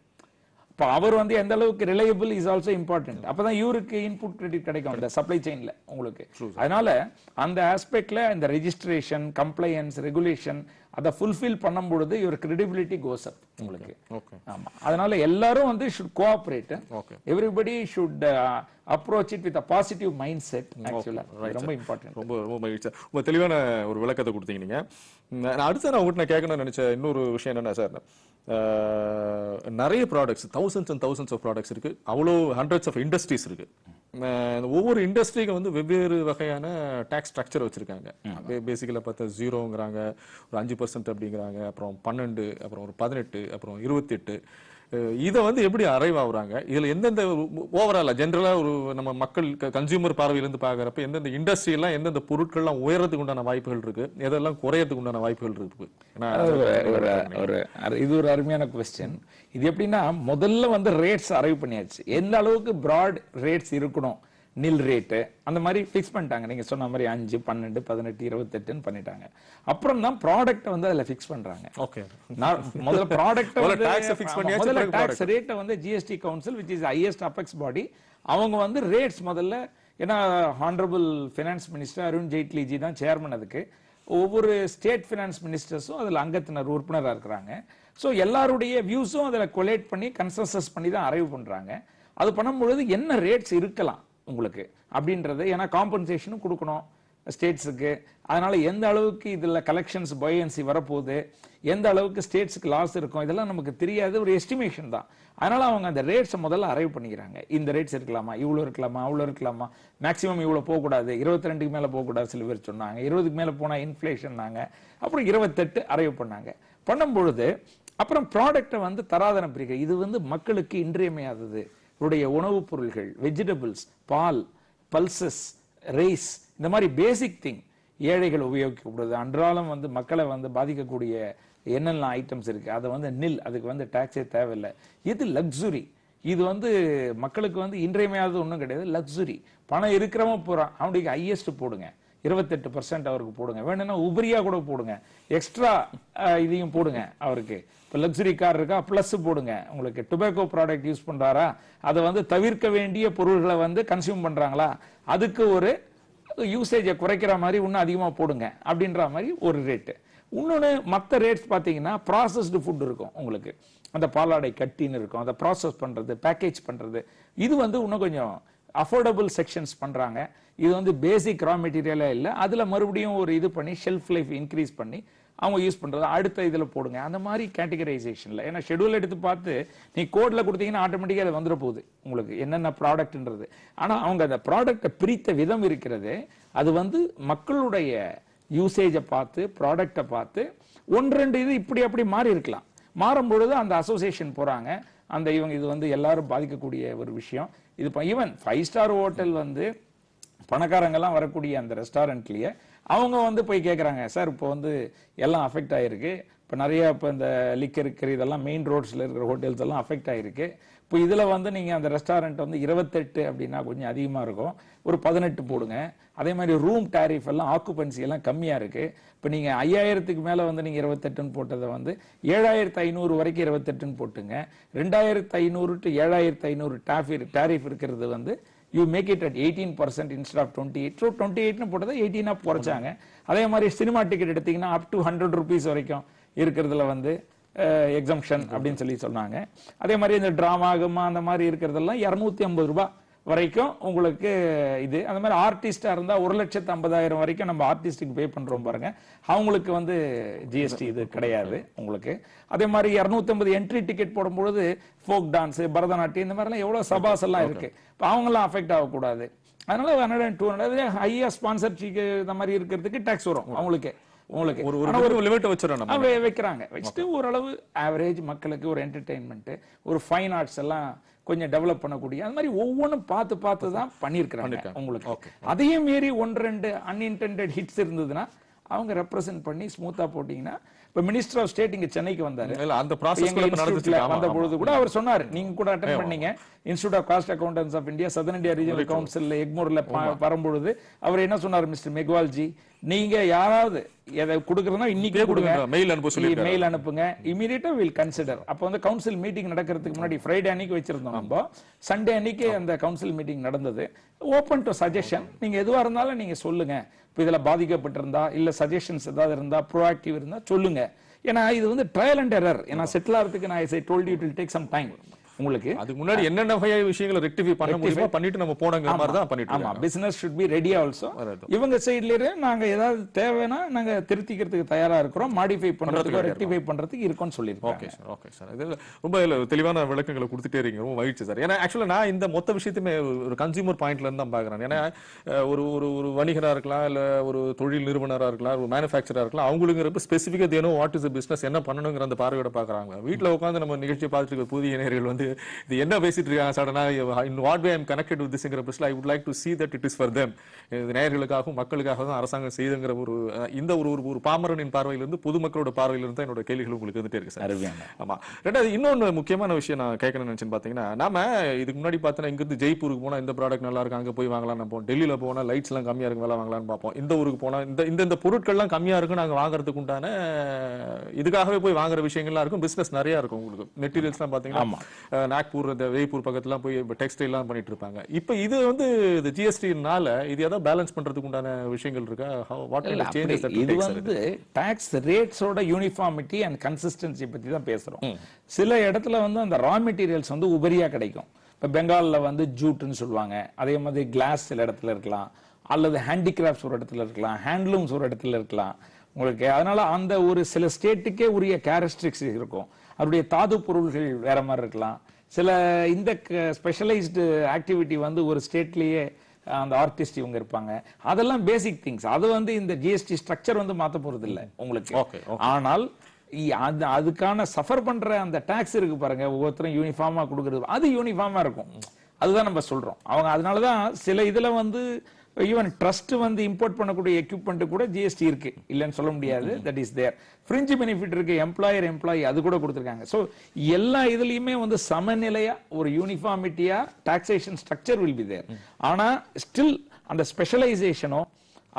இப்போ அவர் வந்து எந்த அளவுக்கு ரிலையபிள் இஸ் ஆல்சோ இம்பார்ட்டன்ட் அப்பதான் இவருக்கு இன்புட் கிரெடிட் கிடைக்கும் இந்த சப்ளை செயின்ல உங்களுக்கு. அதனால அந்த ஆஸ்பெக்ட்ல இந்த ரெஜிஸ்ட்ரேஷன் கம்ப்ளையன்ஸ் ரெகுலேஷன் அதை ஃபுல்ஃபில் பண்ணும் பொழுது இவர் கிரெடிபிலிட்டி கோஸ் அப் உங்களுக்கு. ஓகே ஆமா. அதனால எல்லாரும் வந்து should cooperate. Everybody should approach it with a positive mind set ஆக்சுவலா ரொம்ப இம்பார்ட்டன்ட் ரொம்ப ரொம்ப மகிழ்ச்சி. ரொம்ப தெளிவான ஒரு விளக்கத்தை கொடுத்தீங்க நீங்க. நான் அடுத்து நான் உங்கள்கிட்ட நான் கேட்கணும்னு நினைச்ச இன்னொரு விஷயம் என்னன்னா சார் நிறைய products thousands and thousands of products இருக்கு. அவ்வளோ ஹண்ட்ரட்ஸ் ஆஃப் இண்டஸ்ட்ரீஸ் இருக்கு. அஹ், இந்த ஒவ்வொரு இண்டஸ்ட்ரிக்கு வந்து வெவ்வேறு வகையான டாக்ஸ் ஸ்ட்ரக்சர் வச்சிருக்காங்க. பேசிக்கலாக பார்த்தா ஜீரோங்கிறாங்க ஒரு அஞ்சு பர்சன்ட் அப்படிங்கிறாங்க அப்புறம் பன்னெண்டு அப்புறம் ஒரு பதினெட்டு அப்புறம் இருபத்தெட்டு. இதை வந்து எப்படி அரைவ் ஆகுறாங்க? இதுல எந்தெந்த ஓவராலா ஜென்ரலா ஒரு நம்ம மக்கள் கன்சியூமர் பார்வையிலிருந்து பாக்குறப்ப எந்தெந்த இண்டஸ்ட்ரி எல்லாம் எந்தெந்த பொருட்கள்லாம் உயரத்துக்கு உண்டான வாய்ப்புகள் இருக்கு? எதெல்லாம் குறையறதுக்கு உண்டான வாய்ப்புகள் இருக்கு? ஒரு- இது ஒரு அருமையான கொஸ்டின் இது எப்படின்னா முதல்ல வந்து ரேட்ஸ் அரைவ் பண்ணியாச்சு. எந்த அளவுக்கு பிராட் ரேட்ஸ் இருக்கணும்? நில் ரேட்டு அந்த மாதிரி ஃபிக்ஸ் பண்ணிட்டாங்க. நீங்க சொன்ன மாதிரி அஞ்சு பன்னெண்டு பதினெட்டு இருபத்தெட்டுன்னு பண்ணிட்டாங்க. அப்புறம் தான் ப்ராடக்ட் வந்து அதுல ஃபிக்ஸ் பண்றாங்க. ஓகே நான் முதல்ல ப்ராடக்ட் முதல்ல டாக்ஸ் ரேட்டை வந்து GST council which is highest apex body அவங்க வந்து ரேட்ஸ் முதல்ல ஏன்னா honourable finance minister Arun Jaitleyji தான் சேர்மன் அதுக்கு. ஒவ்வொரு ஸ்டேட் ஃபினான்ஸ் மினிஸ்டர்ஸும் அதுல அங்கத்தினர் உறுப்பினரா இருக்கிறாங்க. ஸோ எல்லாருடைய வியூஸும் அதில் கொலேட் பண்ணி கன்சன்சஸ் பண்ணி தான் அரைவ் பண்றாங்க. அது பண்ணும்பொழுது என்ன ரேட்ஸ் இருக்கலாம்? உங்களுக்கு. அப்படின்றது ஏன்னா காம்பன்சேஷனும் கொடுக்கணும். ஸ்டேட்ஸுக்கு அதனால எந்த அளவுக்கு இதில் கலெக்ஷன்ஸ் பயன்சி வரப்போகுது எந்த அளவுக்கு ஸ்டேட்ஸுக்கு லாஸ் இருக்கும் இதெல்லாம் நமக்கு தெரியாது ஒரு எஸ்டிமேஷன் தான். அதனால அவங்க அந்த ரேட்ஸை முதல்ல அரைவ் பண்ணிக்கிறாங்க. இந்த ரேட்ஸ் இருக்கலாமா? இவ்வளோ இருக்கலாமா? அவ்வளோ இருக்கலாமா? மேக்ஸிமம் இவ்வளோ போகக்கூடாது. இருபத்தி ரெண்டுக்கு மேலே போகக்கூடாது சில பேர் சொன்னாங்க. இருபதுக்கு மேலே போனால் இன்ஃப்ளேஷன்னாங்க அப்புறம் இருபத்தெட்டு அரைவ் பண்ணாங்க. பண்ணும் பொழுது அப்புறம் ப்ராடக்ட்டை வந்து தராதரம் பிரிக்க இது வந்து மக்களுக்கு இன்றியமையாதது. இவருடைய உணவுப் பொருள்கள் வெஜிடபிள்ஸ் பால் பல்சஸ் ரைஸ் இந்த மாதிரி பேசிக் திங் ஏழைகள் உபயோகிக்கக்கூடாது. அன்றாலும் வந்து மக்களை வந்து பாதிக்கக்கூடிய என்னென்ன ஐட்டம்ஸ் இருக்கு அதை வந்து நில் அதுக்கு வந்து டாக்ஸே தேவையில்லை. இது லக்ஸுரி இது வந்து மக்களுக்கு வந்து இன்றியமையாதது ஒன்றும் கிடையாது லக்ஸுரி பணம் இருக்கிறவன் போகிறான் அவனுக்கு ஹையஸ்ட் போடுங்க. இருபத்தெட்டு பர்சன்ட் அவருக்கு போடுங்க. வேணும்னா உபரியா கூட போடுங்க. எக்ஸ்ட்ரா இதையும் போடுங்க அவருக்கு. இப்போ லக்ஸுரி கார் இருக்கா ப்ளஸ் போடுங்க. உங்களுக்கு டொபேக்கோ ப்ராடக்ட் யூஸ் பண்றாரா அதை வந்து தவிர்க்க வேண்டிய பொருள்களை வந்து கன்சியூம் பண்றாங்களா அதுக்கு ஒரு யூசேஜை குறைக்கிற மாதிரி இன்னும் அதிகமாக போடுங்க அப்படின்ற மாதிரி ஒரு ரேட்டு இன்னொன்று மற்ற ரேட்ஸ் பார்த்தீங்கன்னா ப்ராசஸ்டு ஃபுட் இருக்கும் உங்களுக்கு. அந்த பாலாடை கட்டின்னு இருக்கும். அதை ப்ராசஸ் பண்ணுறது பேக்கேஜ் பண்ணுறது இது வந்து இன்னும் கொஞ்சம் அஃபோர்டபுள் செக்ஷன்ஸ் பண்ணுறாங்க இது வந்து பேசிக் ரா மெட்டீரியலாக இல்லை. அதில் மறுபடியும் ஒரு இது பண்ணி ஷெல்ஃப் லைஃப் இன்க்ரீஸ் பண்ணி அவங்க யூஸ் பண்ணுறது அடுத்த இதில் போடுங்க. அந்த மாதிரி கேட்டகரைசேஷனில் ஏன்னா ஷெடியூல் எடுத்து பார்த்து நீ கோடில் கொடுத்தீங்கன்னா ஆட்டோமேட்டிக்காக அது வந்துட போகுது. உங்களுக்கு என்னென்ன ப்ராடக்ட்ன்றது ஆனால் அவங்க அந்த ப்ராடக்ட்டை பிரித்த விதம் இருக்கிறது. அது வந்து மக்களுடைய யூசேஜை பார்த்து ப்ராடக்ட்டை பார்த்து ஒன்று ரெண்டு இது இப்படி அப்படி மாறி இருக்கலாம். மாறும் பொழுது அந்த அசோசியேஷன் போகிறாங்க அந்த இவங்க இது வந்து எல்லாரும் பாதிக்கக்கூடிய ஒரு விஷயம். இது ஈவன் ஃபைவ் ஸ்டார் ஹோட்டல் வந்து பணக்காரங்கெல்லாம் வரக்கூடிய அந்த ரெஸ்டாரண்ட்லேயே அவங்க வந்து போய் கேட்குறாங்க சார் இப்போ வந்து எல்லாம் அஃபெக்ட் ஆகிருக்கு இப்போ நிறைய இப்போ இந்த லிக்கர் இருக்கிற இதெல்லாம் மெயின் ரோட்ஸில் இருக்கிற ஹோட்டல்ஸ் எல்லாம் அஃபெக்ட் ஆகிருக்கு இப்போ இதில் வந்து நீங்கள் அந்த ரெஸ்டாரண்ட் வந்து இருபத்தெட்டு அப்படின்னா கொஞ்சம் அதிகமாக இருக்கும். ஒரு பதினெட்டு போடுங்க. அதே மாதிரி ரூம் டேரிஃப் எல்லாம் ஆக்குபென்சி எல்லாம் கம்மியாக இருக்குது இப்போ நீங்கள் ஐயாயிரத்துக்கு மேலே வந்து நீங்கள் இருபத்தெட்டுன்னு போட்டதை வந்து ஏழாயிரத்து ஐநூறு வரைக்கும் இருபத்தெட்டுன்னு போட்டுங்க. ரெண்டாயிரத்து ஐநூறு டு ஏழாயிரத்து ஐநூறு டாஃபி டேரிஃப் இருக்கிறது வந்து you make it at eighteen percent instead of twenty eight so twenty எயிட்னு போட்டதை எயிட்டீனாக குறைச்சாங்க. அதே மாதிரி சினிமா டிக்கெட் எடுத்தீங்கன்னா அப் டு ஹண்ட்ரட் ருபீஸ் வரைக்கும். இருக்கிறதுல வந்து எக்ஸம்ஷன் அப்படின்னு சொல்லி சொன்னாங்க. அதே மாதிரி இந்த டிராமா கமா அந்த மாதிரி இருக்கிறதெல்லாம் இரநூத்தி ஐம்பது ரூபாய் வரைக்கும் உங்களுக்கு இது. அந்த மாதிரி ஆர்டிஸ்டா இருந்தா ஒரு லட்சத்து ஐம்பதாயிரம் வரைக்கும் நம்ம ஆர்டிஸ்டுக்கு பே பண்றோம் பாருங்க. அவங்களுக்கு வந்து ஜிஎஸ்டி இது கிடையாது உங்களுக்கு. அதே மாதிரி 250 என்ட்ரி டிக்கெட் போடும்பொழுது ஃபோக் டான்ஸ் பரதநாட்டியம் இந்த மாதிரிலாம் எவ்வளவு சபாஸ் எல்லாம் இருக்கு. இப்போ அவங்கெல்லாம் அஃபெக்ட் ஆகக்கூடாது. அதனால ஹண்ட்ரட் அண்ட் டூ ஹண்ட்ரட் ஹையா ஸ்பான்சர்ஷிப் இந்த மாதிரி இருக்கிறதுக்கு டேக்ஸ் வரும். அவங்களுக்கு. உங்களுக்கு. ஒரு ஒரு லிமிட் அவ வைக்கிறாங்க. வச்சுட்டு ஓரளவு ஆவரேஜ் மக்களுக்கு ஒரு என்டர்டெயின்மெண்ட் ஒரு ஃபைன் ஆர்ட்ஸ் எல்லாம் கொஞ்சம் டெவலப் பண்ணக்கூடிய அந்த மாதிரி ஒவ்வொன்றும் பார்த்து பார்த்து தான் பண்ணியிருக்கிறாங்க உங்களுக்கு. அதையும் மீறி ஒன்று ரெண்டு அன்இன்டென்டட் ஹிட்ஸ் இருந்ததுன்னா அவங்க ரெப்ரசென்ட் பண்ணி ஸ்மூத்தா போட்டீங்கன்னா இப்ப மினிஸ்டர் ஆஃப் ஸ்டேட் இங்க சென்னைக்கு வந்தாரு. அந்த வந்த. பொழுது கூட அவர் சொன்னாரு. நீங்க கூட அட்டன் பண்ணீங்க. Institute of cost accountants of India southern India regional council எக்மோர்ல வரும்பொழுது அவர் என்ன சொன்னார் மிஸ்டர் மெக்வால்ஜி நீங்க யாராவது எதை கொடுக்கறதுனா இன்னைக்கே கொடுங்க. மெயில் அனுப்ப சொல்லியிருக்காரு. மெயில் அனுப்புங்க. இமீடியட்டா வில் கன்சிடர் அப்போ வந்து கவுன்சில் மீட்டிங் நடக்கிறதுக்கு முன்னாடி ஃப்ரைடே அன்னைக்கு வச்சிருந்தோம் நம்ம. சண்டே அன்னைக்கு அந்த கவுன்சில் மீட்டிங் நடந்தது. ஓப்பன் டு சஜஷன் நீங்க எதுவா இருந்தாலும் நீங்க சொல்லுங்க. இப்போ இதுல பாதிக்கப்பட்டிருந்தா இல்ல சஜஷன்ஸ் ஏதாவது இருந்தா ப்ரோஆக்டிவ் இருந்தா சொல்லுங்க. ஏன்னா இது வந்து ட்ரையல் அண்ட் எரர் ஏன்னா செட்டில் ஆகிறதுக்கு நான் I told you will take some time உங்களுக்கு? அதுக்கு முன்னாடி என்னென்ன விஷயங்களை ரெக்டிஃபை பண்ண முடியுமோ பண்ணிட்டு நம்ம போனங்கிற மாதிரி தான் பண்ணிட்டு ஆமா. Business should be ready also. இவங்க சைடுல நாங்க ஏதாவது தேவைன்னா நாங்க திருத்திக்கிறதுக்கு தயாரா இருக்கிறோம். மாடிஃபை பண்றதுக்கு ரெக்டிஃபை பண்றதுக்கு இருக்கோம்னு சொல்லியிருக்கோம் ஓகே சார் ஓகே சார் இது ரொம்ப தெளிவான விளக்கங்களை கொடுத்துட்டே இருக்கீங்க. ரொம்ப மகிழ்ச்சி சார் ஏன்னா ஆக்சுவலா நான் இந்த மொத்த விஷயத்தையுமே ஒரு கன்சியூமர் பாயிண்ட்ல இருந்து தான் பாக்குறேன் ஏன்னா ஒரு ஒரு ஒரு வணிகரா இருக்கலாம் இல்ல ஒரு தொழில் நிறுவனரா இருக்கலாம் ஒரு மேனுஃபேக்சரா இருக்கலாம் அவங்களுங்கிறப்ப ஸ்பெசிஃபிக்கா தேனும் வாட் இஸ் பிசினஸ் என்ன பண்ணணுங்கிற அந்த பார்வையோட பாக்குறாங்க வீட்ல உட்காந்து நம்ம நிகழ்ச்சி பார்த்துட்டு புதிய நேயர்கள் வந்து இது என்ன பேசிட்டு இருக்காங்க சடனா in what way I'm connected with திஸ்ங்கிற பட்சத்தில் I would like to see that it is for them. இது நேயர்களுக்காகவும் மக்களுக்காக தான் அரசாங்கம் செய்துங்கிற ஒரு இந்த ஒரு ஒரு- ஒரு பாமரனின் பார்வையிலிருந்து பொதுமக்களோட பார்வையிலிருந்து தான் என்னோட கேள்விகள் உங்களுக்கு வந்துட்டே இருக்கு சார் அருமையான. ஆமா. ரெண்டாவது இன்னொன்னு முக்கியமான விஷயம் நான் கேட்கணும்னு நினைச்சேன்னு பாத்தீங்கன்னா நாம இதுக்கு முன்னாடி பார்த்தோன்னா இங்கிருந்து ஜெய்ப்பூருக்கு போனா இந்த ப்ராடக்ட் நல்லா இருக்கு? அங்க போய் வாங்கலாம் நம்ம டெல்லியில போனா லைட்ஸ் எல்லாம் கம்மியா இருக்கு வேலை வாங்கலாம்னு பார்ப்போம். இந்த ஊருக்கு போனா இந்த இந்த இந்த பொருட்கள்லாம் கம்மியா இருக்கு நாங்க வாங்குறதுக்கு உண்டான இதுக்காகவே போய் வாங்குற விஷயங்கள்லாம் இருக்கும். பிசினஸ் நிறைய இருக்கும் உங்களுக்கு. மெட்டீரியல்ஸ்லாம் பாத்தீங்கன்னா. அஹ், நாக்பூர் இந்த வேய்ப்பூர் பக்கத்துல போய் டெக்ஸ்டைல் எல்லாம் பண்ணிட்டு இருப்பாங்க இப்போ இது வந்து இந்த ஜிஎஸ்டினால இது ஏதாவது பேலன்ஸ் பண்றதுக்கு உண்டான விஷயங்கள் இருக்கா? வாட் சேஞ்சஸ் இது வந்து டாக்ஸ் ரேட்ஸோட யூனிஃபார்மிட்டி அண்ட் கன்சிஸ்டன்சி பத்தி தான் பேசுறோம். சில இடத்துல வந்து அந்த ரா மெட்டீரியல்ஸ் வந்து உபரியா கிடைக்கும். இப்ப பெங்கால்ல வந்து ஜூட்னு சொல்லுவாங்க. அதே மாதிரி கிளாஸ் சில இடத்துல இருக்கலாம். அல்லது ஹேண்டிகிராஃப்ட்ஸ் ஒரு இடத்துல இருக்கலாம். ஹேண்ட்லூம்ஸ் ஒரு இடத்துல இருக்கலாம். உங்களுக்கு அதனால அந்த ஒரு சில ஸ்டேட்டுக்கே உரிய கேரக்டரிஸ்டிக்ஸ் இருக்கும். அவருடைய தாது பொருள்கள் வேற மாதிரி இருக்கலாம். சில இந்த ஸ்பெஷலைஸ்டு ஆக்டிவிட்டி வந்து ஒரு ஸ்டேட்லயே அந்த ஆர்டிஸ்ட் இவங்க இருப்பாங்க. அதெல்லாம் பேசிக் திங்ஸ் அது வந்து இந்த ஜிஎஸ்டி ஸ்ட்ரக்சர் வந்து மாத்த போறது இல்ல உங்களுக்கு. ஆனால் அது அதுக்கான சஃபர் பண்ற அந்த டாக்ஸ் இருக்கு பாருங்க. ஒவ்வொருத்தரும் யூனிஃபார்மா கொடுக்கறது. அது யூனிஃபார்மா இருக்கும். அதுதான் நம்ம சொல்றோம். அவங்க அதனாலதான் சில இதுல வந்து ஈவன் ட்ரஸ்ட் வந்து இம்போர்ட் பண்ணக்கூடிய எக்யூப்மெண்ட் கூட ஜிஎஸ்டி இருக்கு. இல்லைன்னு சொல்ல முடியாது. That is there fringe benefit இருக்கு எம்ப்ளாயர் எம்ப்ளாயி அது கூட கொடுத்துருக்காங்க. ஸோ எல்லா இதுலயுமே வந்து சமநிலையா ஒரு யூனிஃபார்மிட்டியா taxation structure will be there ஆனா ஸ்டில் அந்த ஸ்பெஷலைசேஷனோ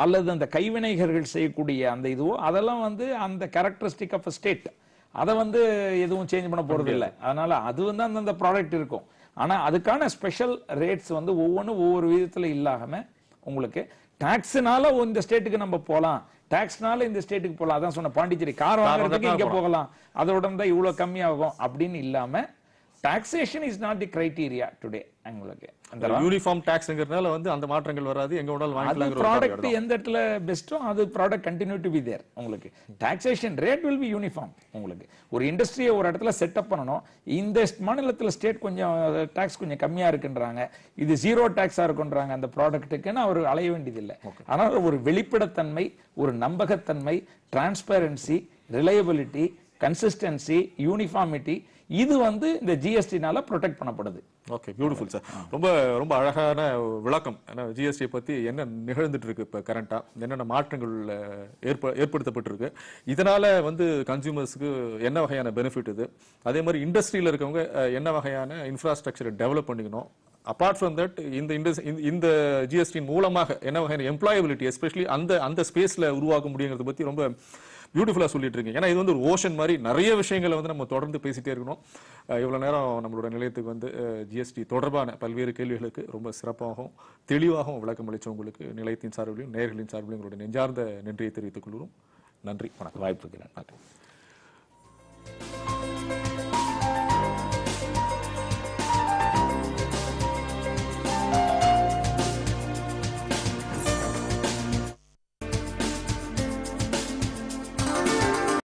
அல்லது அந்த கைவினைகர்கள் செய்யக்கூடிய அந்த இதுவோ அதெல்லாம் வந்து அந்த கேரக்டரிஸ்டிக் ஆஃப் ஸ்டேட் அதை வந்து எதுவும் சேஞ்ச் பண்ண போறது இல்லை. அதனால அது வந்து அந்தந்த ப்ராடக்ட் இருக்கும். ஆனா அதுக்கான ஸ்பெஷல் ரேட்ஸ் வந்து ஒவ்வொன்றும் ஒவ்வொரு விதத்துல இல்லாம உங்களுக்கு. டாக்ஸ்னால இந்த ஸ்டேட்டுக்கு நம்ம போலாம் டாக்ஸ்னால இந்த ஸ்டேட்டுக்கு போகலாம். அதான் சொன்ன பாண்டிச்சேரி. கார் வாங்குறதுக்கு இங்க போகலாம். அதோட இவ்வளவு கம்மியாகும் அப்படின்னு இல்லாம taxation is not the criteria today உங்களுக்கு அந்த யூனிஃபார்ம் டாக்ஸ்ங்கிறதுனால வந்து அந்த மாற்றங்கள் வராது. எங்க வேணாலும் வாங்கிக்கலாங்கிற ஒரு ப்ராடக்ட் எந்த இடத்துல பெஸ்ட்டோ அது product continue to be there உங்களுக்கு. Taxation rate will be uniform உங்களுக்கு. ஒரு இண்டஸ்ட்ரியை ஒரு இடத்துல செட்டப் பண்ணணும். இந்த மாநிலத்துல ஸ்டேட் கொஞ்சம் டாக்ஸ் கொஞ்சம் கம்மியா இருக்குன்றாங்க. இது ஜீரோ டாக்ஸா இருக்குன்றாங்க அந்த ப்ராடக்ட்டுக்குன்னு அவர் அலைய வேண்டியதில்லை. ஆனால் ஒரு வெளிப்படைத்தன்மை ஒரு நம்பகத்தன்மை டிரான்ஸ்பரன்சி ரிலையபிலிட்டி கன்சிஸ்டன்சி யூனிஃபார்மிட்டி இது வந்து இந்த ஜிஎஸ்டினால ப்ரொடெக்ட் பண்ணப்படுது. ஓகே பியூட்டிஃபுல் சார் ரொம்ப ரொம்ப அழகான விளக்கம். ஏன்னா ஜிஎஸ்டியை பற்றி என்ன நிகழ்ந்துட்டு இருக்கு இப்போ கரண்டா என்னென்ன மாற்றங்கள் ஏற்ப ஏற்படுத்தப்பட்டிருக்கு? இதனால வந்து கன்சியூமர்ஸுக்கு என்ன வகையான பெனிஃபிட் இது? அதே மாதிரி இண்டஸ்ட்ரியில் இருக்கவங்க என்ன வகையான இன்ஃப்ராஸ்ட்ரக்சரை டெவலப் பண்ணிக்கணும்? அப்பார்ட் ஃப்ரம் தட் இந்த இந்த ஜிஎஸ்டியின் மூலமாக என்ன வகையான எம்ப்ளாயபிலிட்டி எஸ்பெஷலி அந்த அந்த ஸ்பேஸில் உருவாக்க முடியுங்கிறத பற்றி ரொம்ப பியூட்டிஃபுல்லாக சொல்லிட்டு இருக்கீங்க. ஏன்னா இது வந்து ஒரு ஓஷன் மாதிரி நிறைய விஷயங்களை வந்து நம்ம தொடர்ந்து பேசிகிட்டே இருக்கணும். இவ்வளோ நேரம் நம்மளோட நிலையத்துக்கு வந்து ஜிஎஸ்டி தொடர்பான பல்வேறு கேள்விகளுக்கு ரொம்ப சிறப்பாகவும் தெளிவாகவும் விளக்கம் அளித்த உங்களுக்கு நிலையத்தின் சார்பிலையும் நேர்களின் சார்பிலையும் உங்களுடைய நெஞ்சார்ந்த நன்றியை தெரிவித்துக் கொள்கிறோம். நன்றி. வணக்கம். வாய்ப்புக்கு நன்றி.